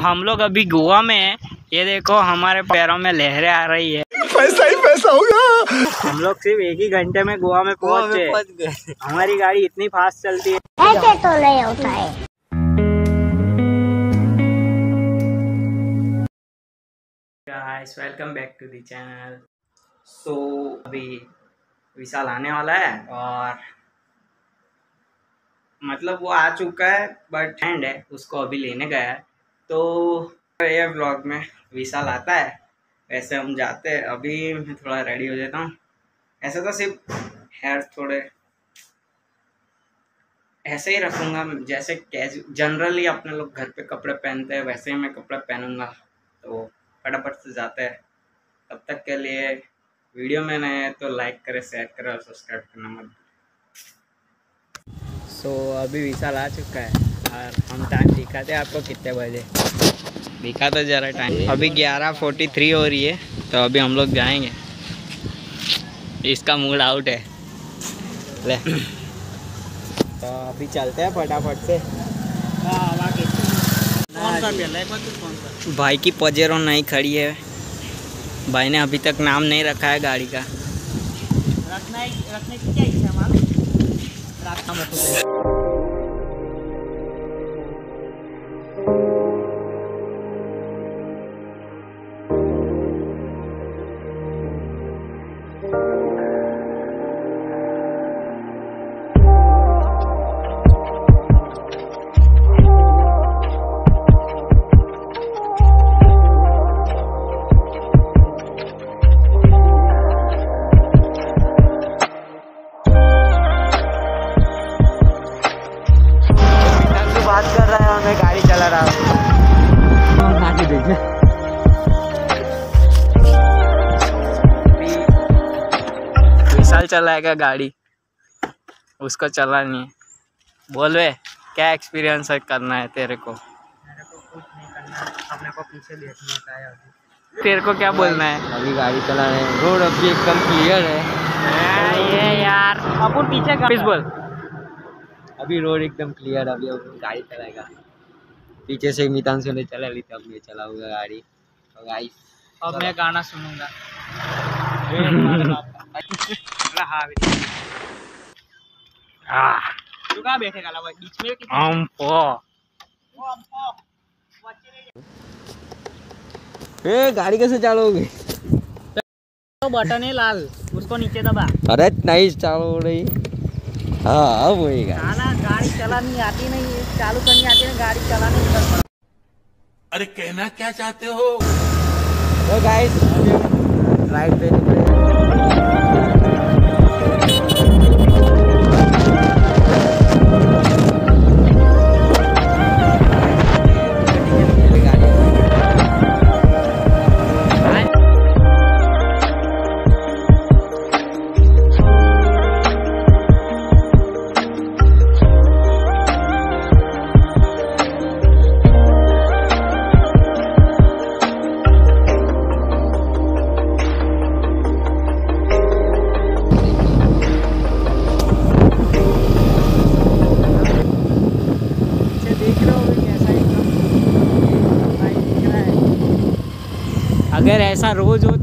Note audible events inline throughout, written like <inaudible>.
हम लोग अभी गोवा में है। ये देखो हमारे पैरों में लहरें आ रही है। पैसा ही पैसा होगा। हम लोग सिर्फ़ एक ही घंटे में गोवा में पहुँच। गए। हमारी गाड़ी इतनी फास्ट चलती है। ऐसे तो नहीं होता है। Guys welcome back to the channel so अभी विशाल आने वाला है और मतलब वो आ चुका है बट हैंड है उसको अभी लेने गया है। तो ये ब्लॉग में विशाल आता है। वैसे हम जाते हैं। अभी मैं थोड़ा रेडी हो जाता हूँ। ऐसे तो सिर्फ़ हेयर थोड़े ऐसे ही रखूँगा। जैसे कैजु जनरली अपने लोग घर पे कपड़े पहनते हैं वैसे ही मैं कपड़े पहनूँगा। तो फटाफट से जाते हैं। तब तक के लिए वीडियो में नए तो लाइक करें शेयर करें और सब्सक्राइब करना मत सो so, अभी विशाल आ चुका है। और हम टाइम दिखाते हैं आपको कितने बजे। दिखा तो जरा टाइम। अभी ग्यारह फोर्टी थ्री हो रही है तो अभी हम लोग जाएँगे। इसका मूड आउट है। ले। तो अभी चलते हैं फटाफट से। भाई की पजेरो नहीं खड़ी है। भाई ने अभी तक नाम नहीं रखा है गाड़ी का। रखना है, रखने की क्या इच्छा मालूम? चलाएगा गाड़ी। उसको चला नहीं है। बोल वे क्या एक्सपीरियंस है करना है तेरे को? मेरे को कुछ नहीं करना अपने को पीछे देखने का है तेरे को क्या बोलना है? अभी गाड़ी चला रहे हैं। रोड अभी एकदम क्लियर है। ये यार अपन पीछे का वापिस बोल। अभी रोड एकदम क्लियर अभी अब गाड़ी चलाएगा। पीछे से मितांशु ने चला ली तब मैं चलाऊँगा गाड़ी। तो गाइस अब मैं गाना सुनूँगा। <laughs> हाँ आह, तू कहाँ बैठेगा ला बीच में हम पो वो ए गाड़ी कैसे चलाओगे तो बटन है लाल उसको नीचे दबा अरे नहीं चालू रही हाँ अब होएगा खाना गाड़ी। चलानी आती नहीं है चालू करनी आती है गाड़ी चलाने की तरफ़ अरे कहना क्या चाहते हो? तो गाइस राइड पे निकले। अगर ऐसा रोज हो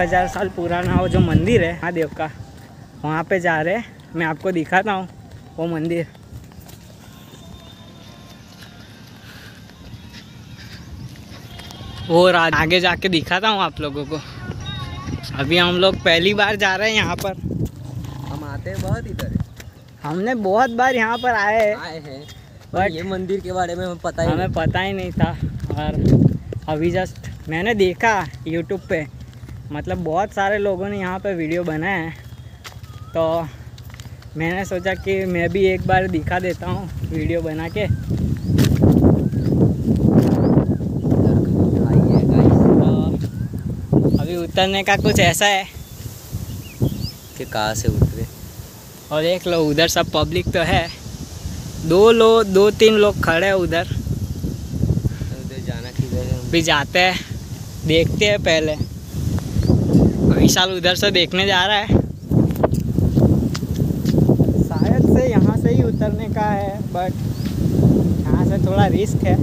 हज़ार साल पुराना वो जो मंदिर है महादेव का वहाँ पे जा रहे हैं। मैं आपको दिखाता हूँ वो मंदिर। आज आगे जाके दिखाता हूँ आप लोगों को। अभी हम लोग पहली बार जा रहे हैं यहाँ पर। हम आते हैं बहुत इधर। हमने बहुत बार यहाँ पर आए हैं। आए हैं। But- ये मंदिर के बारे में हमें पता ही हमें पता ही नहीं था। और अभी जस्ट मैंने देखा यूट्यूब पे। मतलब बहुत सारे लोगों ने यहाँ पे वीडियो बनाए हैं। तो मैंने सोचा कि मैं भी एक बार दिखा देता हूँ वीडियो बना के। तो अभी उतरने का कुछ ऐसा है कि कहाँ से उतरे। और देख लो उधर सब पब्लिक तो है। दो लोग दो तीन लोग खड़े हैं उधर। उधर जाना किधर है? भी जाते हैं देखते हैं पहले। विशाल उधर से देखने जा रहा है। शायद से यहाँ से ही उतरने का है बट यहाँ से थोड़ा रिस्क है।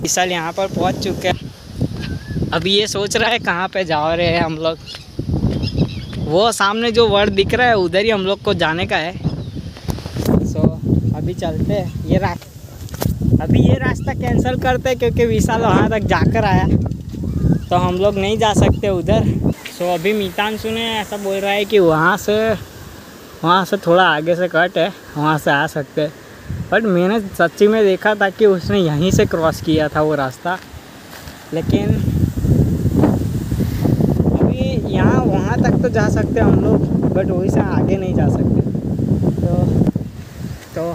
विशाल यहाँ पर पहुँच चुके हैं। अभी ये सोच रहा है कहाँ पे जा रहे हैं हम लोग। वो सामने जो वर्ड दिख रहा है उधर ही हम लोग को जाने का है। सो so, अभी चलते हैं। ये रास्ता अभी ये रास्ता कैंसिल करते हैं क्योंकि विशाल वहाँ तक जाकर आया। तो हम लोग नहीं जा सकते उधर। सो अभी मीतांशु ने ऐसा बोल रहा है कि वहाँ से वहाँ से थोड़ा आगे से कट है, वहाँ से आ सकते बट मैंने सच्ची में देखा था कि उसने यहीं से क्रॉस किया था वो रास्ता। लेकिन, अभी यहाँ, वहाँ तक तो जा सकते हम लोग बट वहीं से आगे नहीं जा सकते। तो तो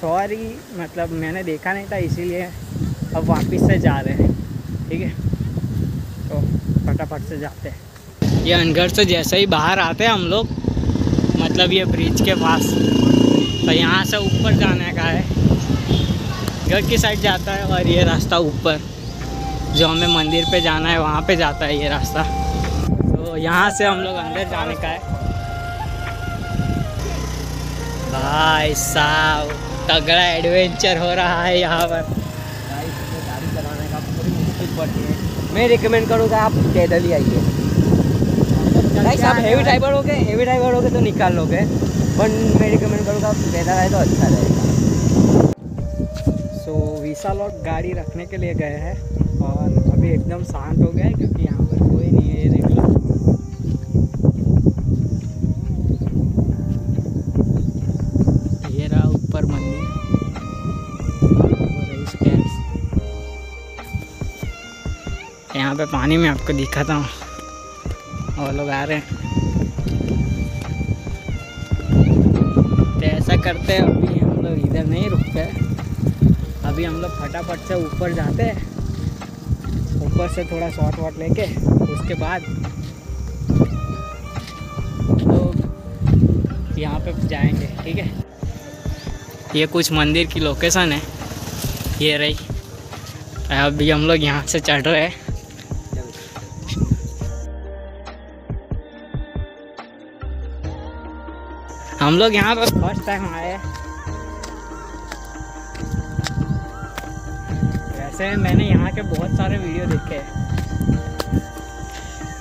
सॉरी मतलब मैंने देखा नहीं था, इसीलिए अब वापस से जा रहे हैं, ठीक है? तो फटाफट से जाते हैं। ये अनगढ़ से जैसे ही बाहर आते हैं हम लोग मतलब ये ब्रिज के पास। तो यहाँ से ऊपर जाने का है। घर की साइड जाता है और ये रास्ता ऊपर। जो हमें मंदिर पे जाना है, वहाँ पे जाता है ये रास्ता। तो यहाँ से हम लोग अंदर जाने का है। भाई साहब, तगड़ा एडवेंचर हो रहा है यहाँ पर। गाड़ी चलाने का, थोड़ी मुश्किल पड़ती है। मैं रिकमेंड करूँगा, आप पैदल ही आइए। गाइस आप हेवी ड्राइवर हो गए हेवी ड्राइवर हो गए तो निकाल लोगे। बट मैं रिकमेंड करूँगा, आप पैदल आए तो अच्छा रहेगा। सो विशाल और गाड़ी रखने के लिए गए हैं और अभी एकदम शांत हो गया यहाँ पे पानी में आपको दिखाता हूँ। और लोग आ रहे हैं। तो ऐसा करते हैं, अभी हम लोग इधर नहीं रुकते अभी हम लोग फटाफट से ऊपर जाते हैं। ऊपर से थोड़ा शॉर्ट वॉट लेके, उसके बाद लोग यहाँ पे जाएँगे, ठीक है? ये कुछ मंदिर की लोकेशन है। ये रही। अभी हम लोग यहाँ से चढ़ रहे हैं। हम लोग यहाँ पर फ़र्स्ट टाइम आए वैसे मैंने यहाँ के बहुत सारे वीडियो देखे हैं।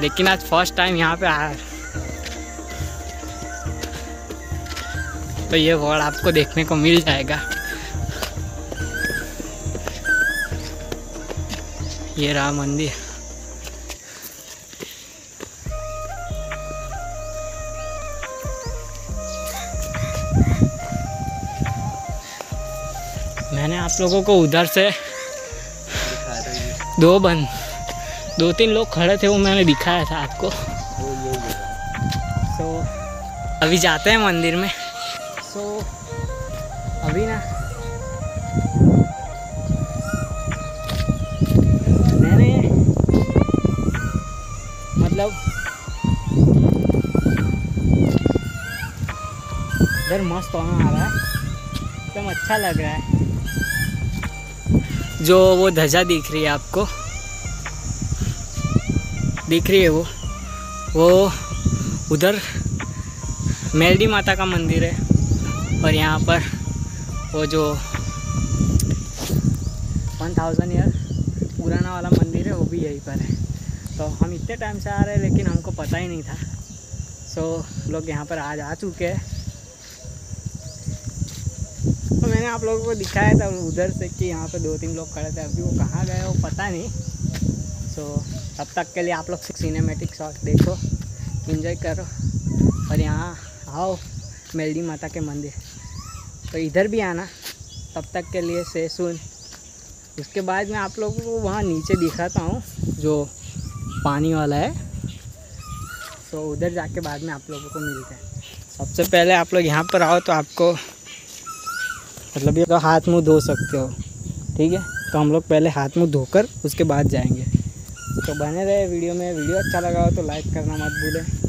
लेकिन आज फ़र्स्ट टाइम यहाँ पे आया। तो ये वर्ड आपको देखने को मिल जाएगा। ये राम मंदिर। मैंने आप लोगों को उधर से दो बंद दो तीन लोग खड़े थे वो मैंने दिखाया था आपको। सो अभी जाते हैं मंदिर में। सो so, अभी ना मैंने मतलब इधर मस्त होना आ रहा है। एकदम तो अच्छा लग रहा है। जो वो ध्वजा दिख रही है आपको। दिख रही है वो। वो उधर मेलडी माता का मंदिर है और यहाँ पर वो जो वन थाउज़ेंड ईयर पुराना वाला मंदिर है, वो भी यहीं पर है। तो हम इतने टाइम से आ रहे हैं, लेकिन हमको पता ही नहीं था। सो लोग यहाँ पर आज आ चुके हैं तो मैंने आप लोगों को दिखाया था उधर से कि यहाँ पे दो तीन लोग खड़े थे। अभी वो कहाँ गए वो पता नहीं। सो तब तक के लिए आप लोग सिनेमेटिक शॉट देखो इन्जॉय करो और यहाँ आओ मेलडी माता के मंदिर। तो इधर भी आना, तब तक के लिए से सुन उसके बाद मैं आप लोगों को वहाँ नीचे दिखाता हूँ जो पानी वाला है। तो उधर जाके बाद में आप लोगों को मिलते हैं। सबसे पहले आप लोग यहाँ पर आओ तो आपको मतलब ये तो हाथ मुँह धो सकते हो, ठीक है? तो हम लोग पहले हाथ मुँह धोकर उसके बाद जाएँगे। तो बने रहे वीडियो में। वीडियो अच्छा लगा हो तो लाइक करना मत भूलें।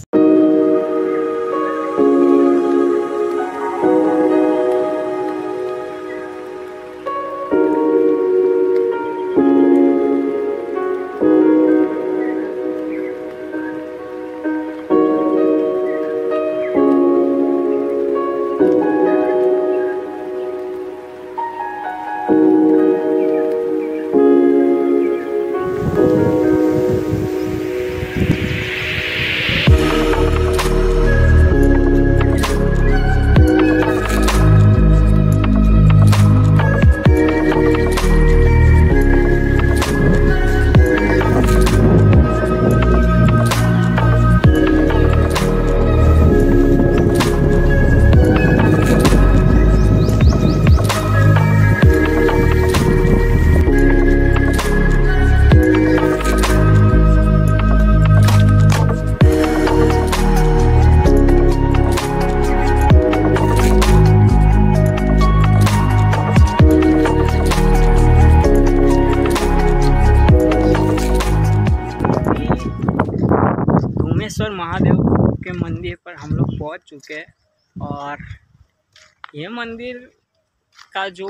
धूमेश्वर महादेव के मंदिर पर हम लोग पहुँच चुके हैं और ये मंदिर का जो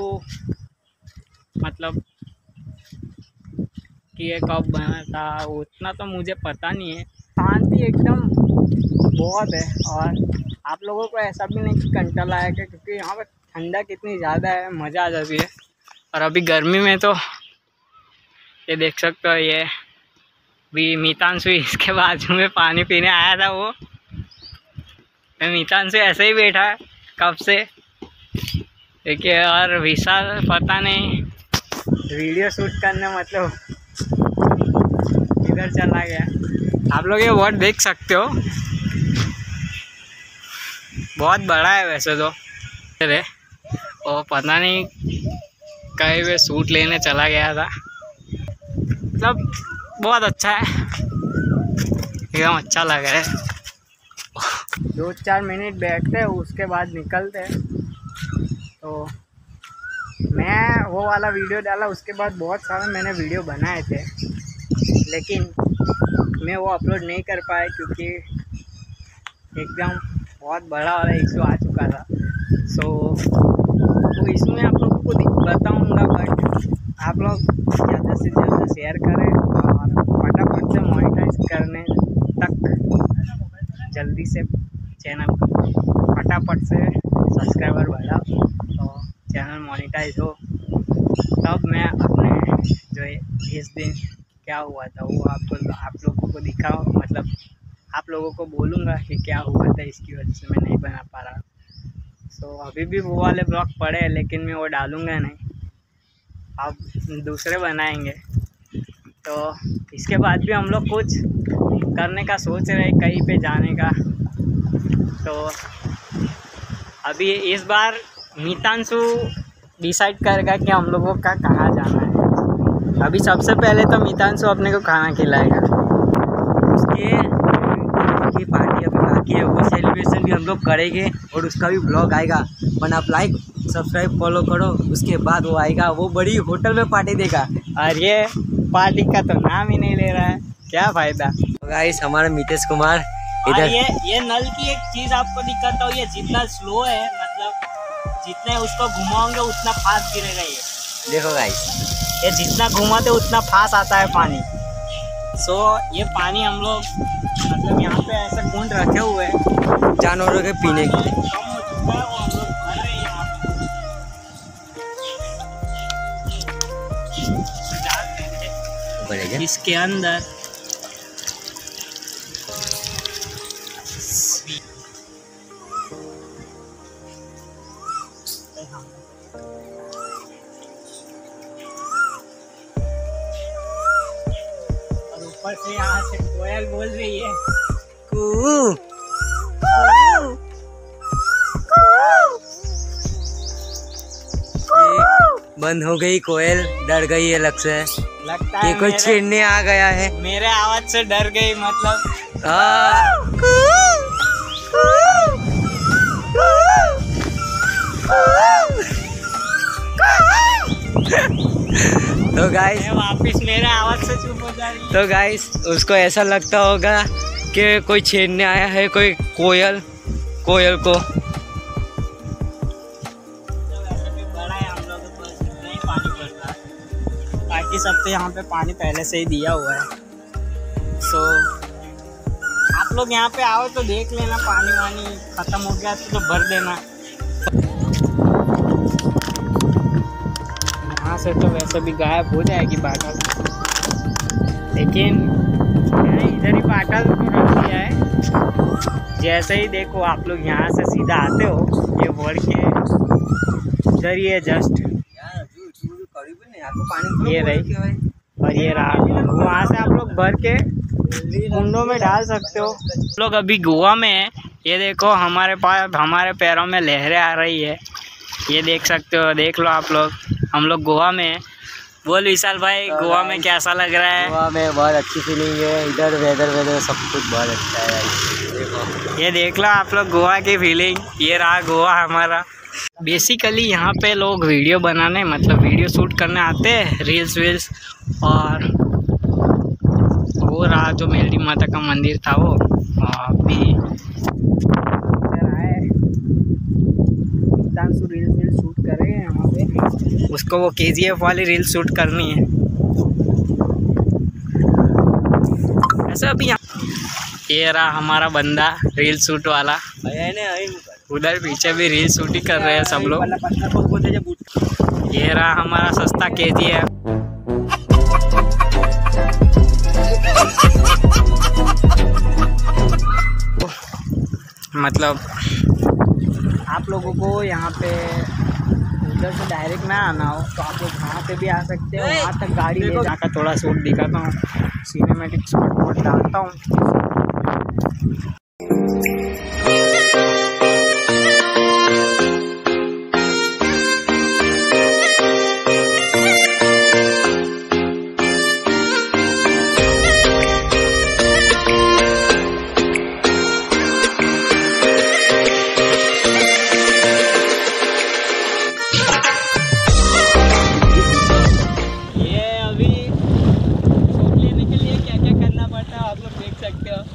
मतलब कि ये कब बना था, उतना तो मुझे पता नहीं है। शांति एकदम बहुत है और आप लोगों को ऐसा भी नहीं कि कंटल आएगा क्योंकि यहाँ पर ठंडा कितनी ज़्यादा है, मज़ा आ जाती है। और अभी गर्मी में तो ये देख सकते हो, ये भी मीतांशु इसके बाजू में पानी पीने आया था वो। मीतांशु ऐसे ही बैठा है कब से? देखिए और विशाल, पता नहीं। वीडियो शूट करने मतलब इधर चला गया। आप लोग ये वर्ड देख सकते हो। बहुत बड़ा है वैसे तो। अरे और पता नहीं कहीं पे सूट लेने चला गया था। मतलब बहुत अच्छा है। एकदम अच्छा लग रहा है। दो चार मिनट बैठते हैं, उसके बाद निकलते हैं। तो मैं वो वाला वीडियो डाला, उसके बाद बहुत सारे मैंने वीडियो बनाए थे। लेकिन मैं वो अपलोड नहीं कर पाया क्योंकि एकदम बहुत बड़ा वाला इशू आ चुका था। सो तो इसमें आप लोगों को बताऊँगा बट आप लोग ज़्यादा से ज़्यादा शेयर करें। से मोनेटाइज करने तक जल्दी से चैनल फटाफट से सब्सक्राइबर बढ़ाओ तो चैनल मोनेटाइज हो। तब मैं अपने जो है इस दिन क्या हुआ था, वो आपको आप लोगों को दिखाओ। मतलब आप लोगों को बोलूँगा कि क्या हुआ था, इसकी वजह से मैं नहीं बना पा रहा। सो अभी भी वो वाले ब्लॉग पड़े हैं, लेकिन मैं वो डालूँगा नहीं। अब दूसरे बनाएँगे। तो इसके बाद भी हम लोग कुछ करने का सोच रहे कहीं पे जाने का। तो अभी इस बार मीतांशु डिसाइड करेगा कि हम लोगों का कहाँ जाना है। अभी सबसे पहले तो मीतांशु अपने को खाना खिलाएगा। उसके की पार्टी अभी बाकी है, वो सेलिब्रेशन भी हम लोग करेंगे और उसका भी ब्लॉग आएगा। वन आप लाइक सब्सक्राइब फॉलो करो, उसके बाद वो आएगा, वो बड़ी होटल में पार्टी देगा। और ये पार्टी का तो नाम ही नहीं ले रहा है। क्या फ़ायदा? गाइस हमारा मीतेश कुमार इधर। ये ये नल की एक चीज़ आपको दिक्कत हो ये जितना स्लो है मतलब जितने उसको घुमाओगे उतना फास्ट गिरेगा ये। देखो गाइस ये जितना घुमाते उतना फास्ट आता है पानी। सो ये पानी हम लोग मतलब यहाँ पे ऐसे कुंड रखे हुए हैं। जानवरों के पीने के लिए। बढ़ेगा इसके अंदर बंद हो गई कोयल डर गई अलग से। लगता कि है कोई छेड़ने आ गया है। मेरे आवाज़ से डर गई मतलब। हाँ। <laughs> तो गाइस वापिस मेरे आवाज़ से चुप हो जा रही तो गाइस उसको ऐसा लगता होगा कि कोई छेड़ने आया है कोई कोयल कोयल को। बाकी सब तो यहाँ पे पानी पहले से ही दिया हुआ है। सो so, आप लोग यहाँ पे आओ तो देख लेना पानी वानी खत्म हो गया तो, तो भर देना। यहाँ से तो वैसे भी गायब हो जाएगी बाटल। लेकिन इधर ही बाटल को रख दिया है। जैसे ही देखो आप लोग यहाँ से सीधा आते हो ये बढ़ के इधर ही है जस्ट ये रही। और ये रहा। वहाँ से आप लोग भर के कुंडों में डाल सकते हो। आप लोग अभी गोवा में है। ये देखो हमारे पास हमारे पैरों में लहरें आ रही है। ये देख सकते हो देख लो आप लोग। हम लोग गोवा में है। बोल विशाल भाई गोवा में कैसा लग रहा है? गोवा में बहुत अच्छी फीलिंग है। इधर वेदर वेदर सब कुछ बहुत अच्छा है। ये देख लो आप लोग गोवा की फीलिंग ये रहा गोवा हमारा। बेसिकली यहाँ पे लोग वीडियो बनाने मतलब वीडियो शूट करने आते हैं रील्स वील्स और वो रहा जो मेलडी माता का मंदिर था वो अभी रील्स वील्स शूट करेंगे यहाँ पे। उसको वो के जी एफ़ वाली रील शूट करनी है। ऐसा अभी यहाँ ये रहा हमारा बंदा रील शूट वाला। उधर पीछे भी रील शूटिंग कर रहे हैं सब लोग। ये रहा हमारा सस्ता के जी है मतलब आप लोगों को यहाँ पे उधर से डायरेक्ट ना आना हो तो आप लोग वहाँ पे भी आ सकते हो। वहाँ तक गाड़ी ले जाकर थोड़ा शूट दिखाता हूँ। सिनेमेटिक शॉट डालता हूँ।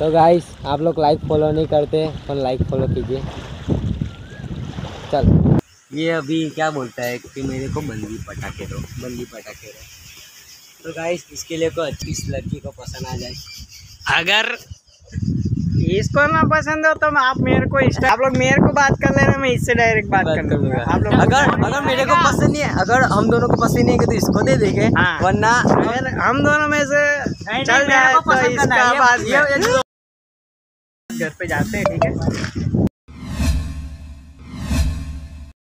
तो गाइस आप लोग लाइक फॉलो नहीं करते पर लाइक फॉलो कीजिए। चल। ये अभी क्या बोलता है कि मेरे को बंदी पटाखे दो बंदी पटाखे दो। तो गाइस इसके लिए कोई अच्छी इस लड़की को पसंद आ जाए। अगर इसको ना पसंद हो तो आप मेरे को आप लोग मेरे को बात कर लेना मैं इससे डायरेक्ट बात कर लूँगा। आप लोग अगर अगर मेरे को पसंद नहीं है अगर हम दोनों को पसंद नहीं है तो इसको दे देंगे हाँ। वरना अगर हम दोनों में से चल जाए तो इसका। घर पे जाते हैं ठीक है?